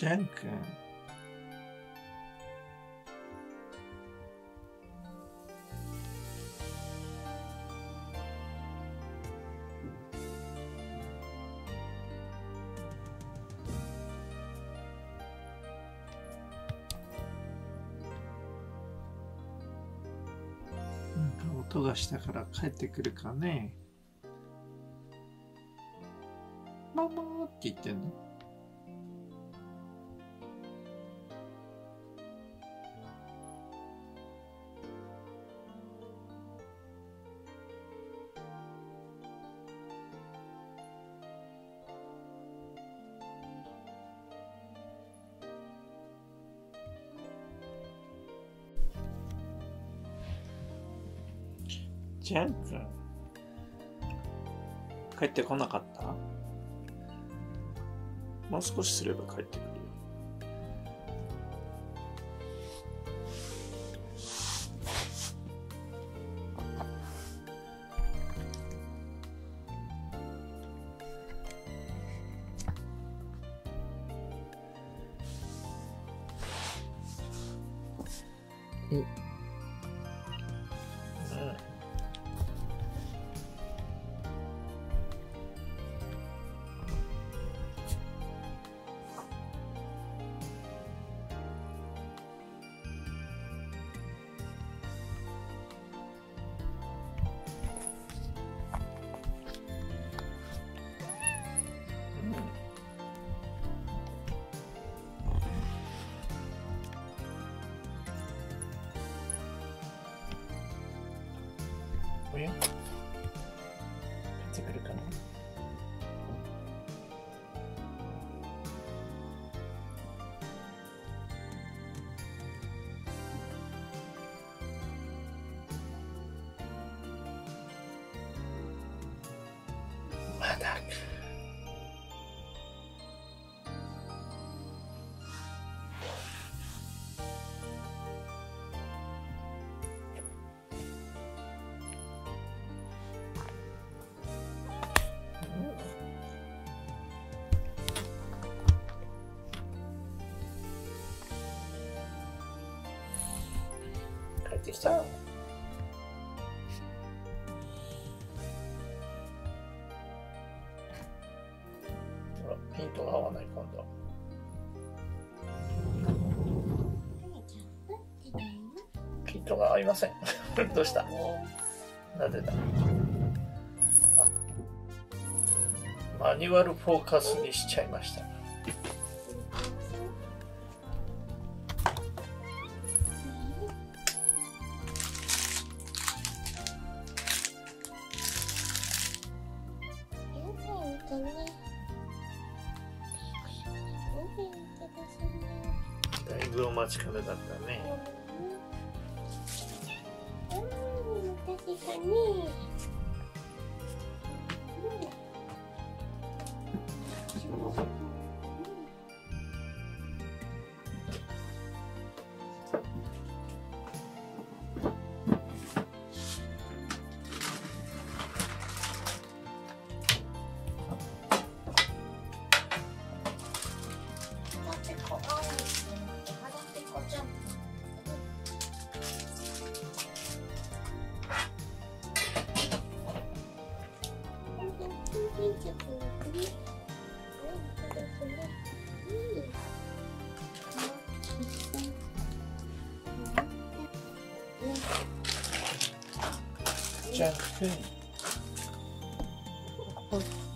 ジャン君。なんか音がしたから帰ってくるかね。ママって言ってんの？ジャン君帰ってこなかった？もう少しすれば帰ってくるよ。うんおってきた。ほら、ピントが合わない、今度。ピントが合いません。どうした？なぜだ？マニュアルフォーカスにしちゃいました。待ちかねだったね。うん。確かに。うん。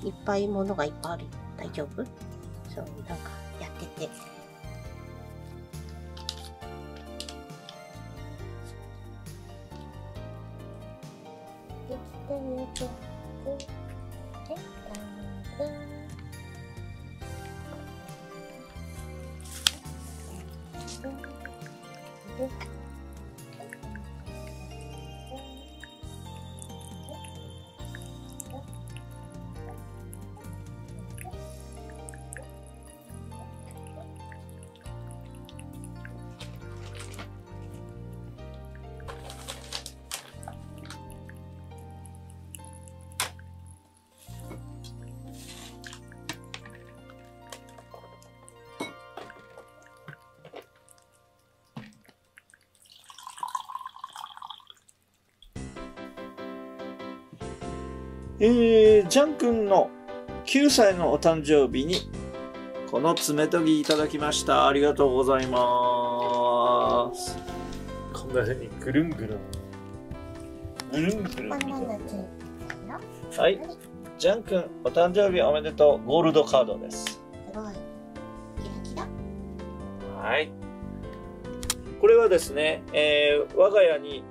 いっぱいものがいっぱいある。大丈夫？そう、なんかやってて。できたよと。えー、ジャン君の9歳のお誕生日にこの爪研ぎいただきました。ありがとうございます。こんな風にぐるんぐるん。ぐるんぐるんバナナついてるよ。はい。ジャン君、お誕生日おめでとう。ゴールドカードです。すごい。キラキラ。はい。これはですね、えー我が家に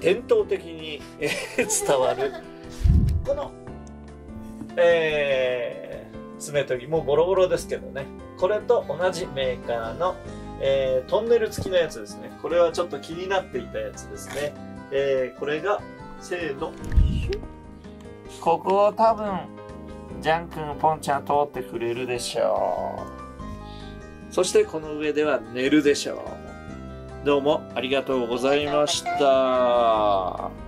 伝統的にえー伝わる、この、えー爪研ぎ、もうボロボロですけどね。これと同じメーカーの、えートンネル付きのやつですね。これはちょっと気になっていたやつですね。えーこれが、せーの。ここを多分、ジャン君、ポンちゃん通ってくれるでしょう。そしてこの上では寝るでしょう。どうもありがとうございました。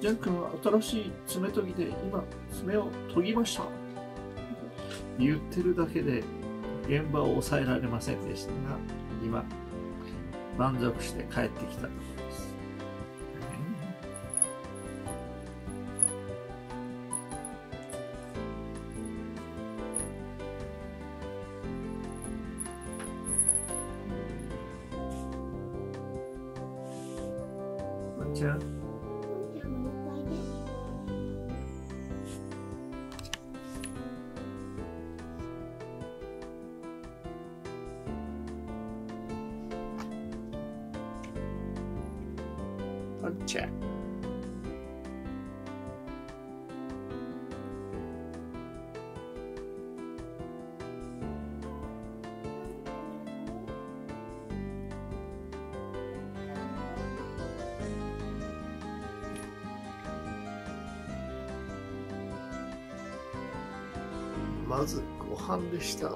ジャン君は新しい爪研ぎで今爪を研ぎました。言ってるだけで現場を抑えられませんでしたが、今満足して帰ってきたとまずご飯でした。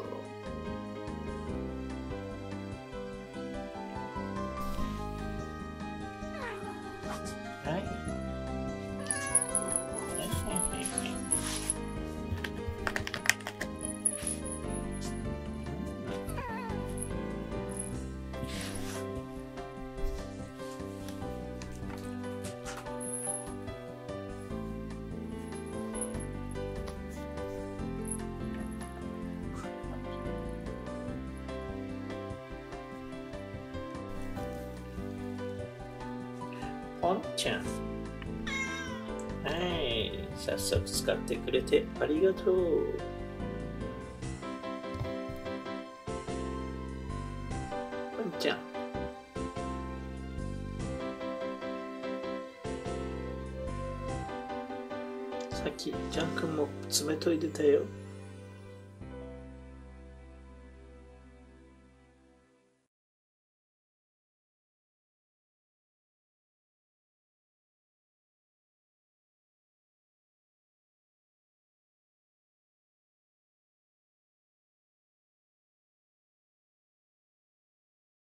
ポンちゃん。はい。早速使ってくれてありがとう。ポンちゃん。さっき、ジャン君も爪研いでたよ。